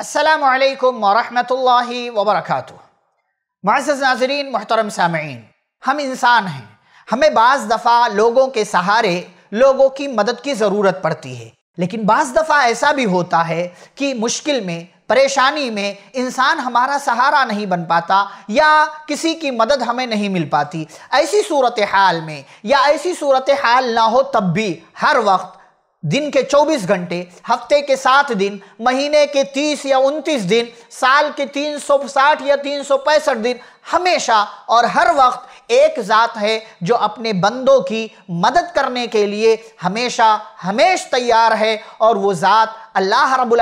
असलकम वरहमतुल्लाहि वबरकातुह माज़ नाजरीन मोहतरम सामीन हम इंसान हैं हमें बाज़ दफ़ा लोगों के सहारे लोगों की मदद की ज़रूरत पड़ती है लेकिन बाज़ दफ़ा ऐसा भी होता है कि मुश्किल में परेशानी में इंसान हमारा सहारा नहीं बन पाता या किसी की मदद हमें नहीं मिल पाती ऐसी सूरत हाल में या ऐसी सूरत हाल ना हो तब भी हर वक्त दिन के 24 घंटे, हफ़्ते के सात दिन, महीने के 30 या 29 दिन, साल के 360 या तीन सौ पैंसठ दिन हमेशा और हर वक्त एक ज़ात है जो अपने बंदों की मदद करने के लिए हमेशा, हमेश तैयार है और वो ज़ात अल्लाह रब्बुल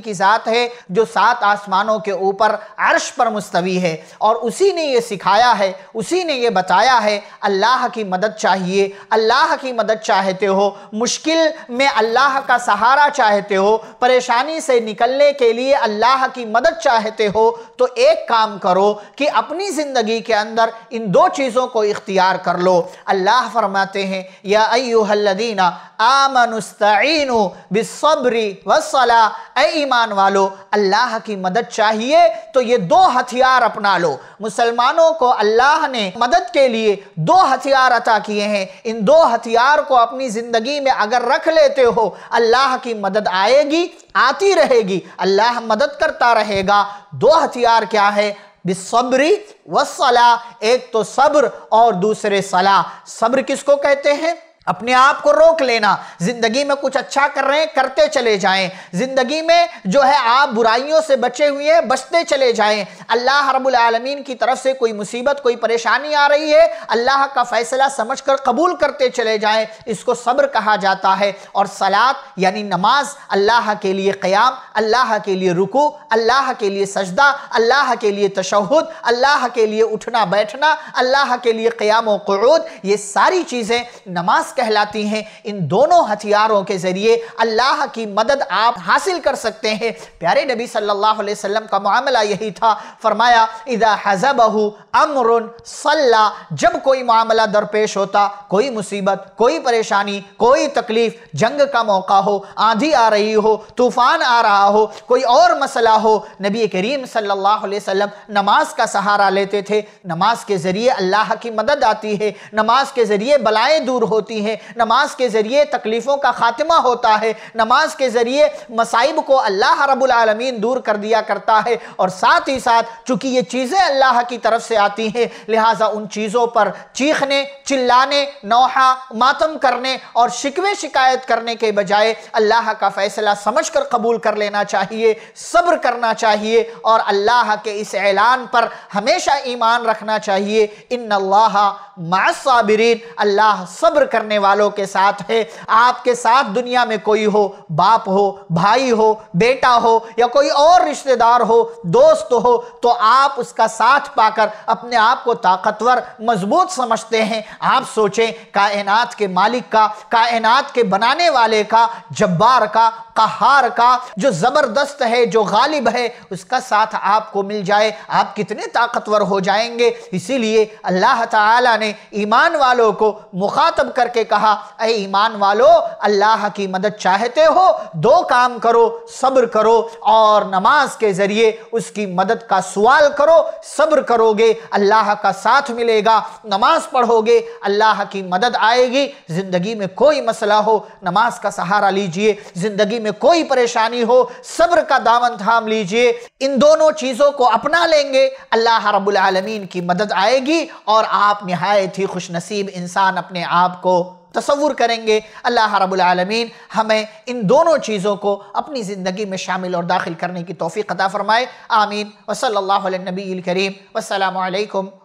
की ज़ात है जो सात आसमानों के ऊपर अर्श पर मुस्तवी है। और उसी ने ये सिखाया है, उसी ने ये बताया है, अल्लाह की मदद चाहिए, अल्लाह की मदद चाहते हो, मुश्किल में अल्लाह का सहारा चाहते हो, परेशानी से निकलने के लिए अल्लाह की मदद चाहते हो तो एक काम करो कि अपनी ज़िंदगी के अंदर इन दो चीज़ों को इख्तियार कर लो। अल्लाह फरमाते हैं, या अयुहल्लदीना आमनुस्तीन बिसब्री वसला ईमान वालो, अल्लाह की मदद चाहिए तो ये दो हथियार अपना लो। मुसलमानों को अल्लाह ने मदद के लिए दो हथियार अता किए हैं। इन दो हथियार को अपनी ज़िंदगी में अगर रख लेते हो, अल्लाह की मदद आएगी, आती रहेगी। अल्लाह मदद करता रहेगा। दो हथियार क्या है? बिसब्री व सला एक तो सब्र और दूसरे सलाह सब्र किसको कहते हैं? अपने आप को रोक लेना। ज़िंदगी में कुछ अच्छा कर रहे हैं, करते चले जाएँ। ज़िंदगी में जो है, आप बुराइयों से बचे हुए हैं, बचते चले जाएँ। अल्लाह रब्बुल आलमीन की तरफ़ से कोई मुसीबत, कोई परेशानी आ रही है, अल्लाह का फैसला समझकर कबूल करते चले जाएँ। इसको सब्र कहा जाता है और सलात, यानी नमाज़, अल्लाह के लिए क़याम, अल्लाह के लिए रुकू, अल्लाह के लिए सजदा, अल्लाह के लिए तशहद, अल्लाह के लिए उठना बैठना, अल्लाह के लिए क़याम क़ुद ये सारी चीज़ें नमाज़ कहलाती हैं। इन दोनों हथियारों के ज़रिए अल्लाह की मदद आप हासिल कर सकते हैं। प्यारे नबी सल्लल्लाहु अलैहि वसल्लम का मामला यही था। फरमाया इदा हजबहू अमरुन सल्ला। जब कोई मामला दरपेश होता, कोई मुसीबत, कोई परेशानी, कोई तकलीफ़, जंग का मौका हो, आंधी आ रही हो, तूफ़ान आ रहा हो, कोई और मसला हो, नबी करीम सल्लल्लाहु अलैहि वसल्लम नमाज़ का सहारा लेते थे। नमाज़ के ज़रिए अल्लाह की मदद आती है। नमाज़ के ज़रिए बलाएँ दूर होती हैं। हैं। नमाज़ के ज़रिए तकलीफ़ों का खात्मा होता है। नमाज़ के ज़रिए मसाइब को अल्लाह रब्बुल आलमीन दूर कर दिया करता है। और साथ ही साथ चूँकि ये चीज़ें अल्लाह की तरफ़ से आती हैं, लिहाजा उन चीज़ों पर चीखने, चिल्लाने, नौहा, मातम करने और शिकवे शिकायत करने के बजाय अल्लाह का फ़ैसला समझ कर कबूल कर लेना चाहिए, सब्र करना चाहिए और अल्लाह के इस ऐलान पर हमेशा ईमान रखना चाहिए। इन अल्लाह मासाबिरीन अल्लाह सब्र करने करने वालों के साथ है। आपके साथ दुनिया में कोई हो, बाप हो, भाई हो, बेटा हो या कोई और रिश्तेदार हो, दोस्त हो तो आप उसका साथ पाकर अपने आप को ताकतवर, मज़बूत समझते हैं। आप सोचें, कायनात के मालिक का, कायनात के बनाने वाले का, जब्बार का कहार का जो ज़बरदस्त है, जो गालिब है, उसका साथ आपको मिल जाए। आप कितने ताकतवर हो जाएँगे। इसीलिए अल्लाह ताला ने ईमान वालों को मुखातब करके कहा, अरे ईमान वालों, अल्लाह की मदद चाहते हो, दो काम करो, सब्र करो और नमाज़ के ज़रिए उसकी मदद का सवाल करो, सब्र करोगे, अल्लाह का साथ मिलेगा, नमाज़ पढ़ोगे, अल्लाह की मदद आएगी। ज़िंदगी में कोई मसला हो, नमाज़ का सहारा लीजिए, ज़िंदगी में में कोई परेशानी हो, सब्र का दामन थाम लीजिए। इन दोनों चीज़ों को अपना लेंगे, अल्लाह रब्बुल आलमीन की मदद आएगी और आप नहायत ही खुश नसीब इंसान अपने आप को तस्वुर करेंगे। अल्लाह रब्बुल आलमीन हमें इन दोनों चीज़ों को अपनी ज़िंदगी में शामिल और दाखिल करने की तोफ़ी अता फ़रमाए। आमीन। वसल्ला नबी करीम। वसलम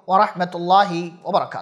वरहमल वर्का